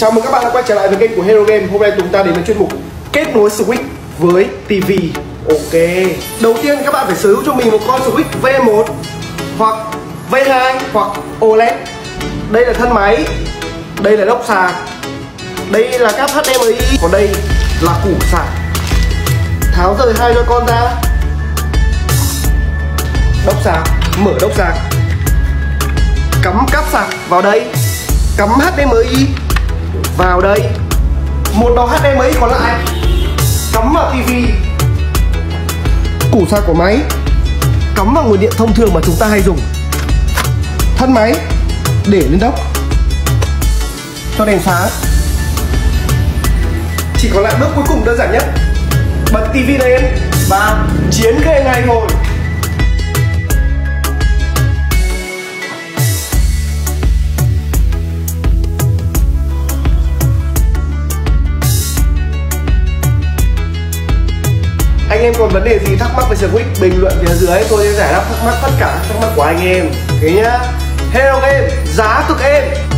Chào mừng các bạn đã quay trở lại với kênh của Hero Game. Hôm nay chúng ta đến với chuyên mục kết nối Switch với TV Ok. Đầu tiên các bạn phải sở hữu cho mình một con Switch V1 Hoặc V2 hoặc OLED Đây là thân máy. Đây là đốc sạc. Đây là cáp HDMI Còn đây là củ sạc. Tháo rời hai cho con ra. Đốc sạc. Mở đốc sạc. Cắm cáp sạc vào đây. Cắm HDMI vào đây. Một đầu HDMI còn lại. Cắm vào tivi củ sạc của máy. Cắm vào nguồn điện thông thường mà chúng ta hay dùng. Thân máy. Để lên đốc. Cho đèn sáng. Chỉ còn lại bước cuối cùng đơn giản nhất. Bật tivi lên và chiến ghê ngay ngồi. Anh em còn vấn đề gì thắc mắc về Switch bình luận phía dưới, tôi sẽ giải đáp thắc mắc tất cả thắc mắc của anh em. Thế nhá. Hello em, giá cực em.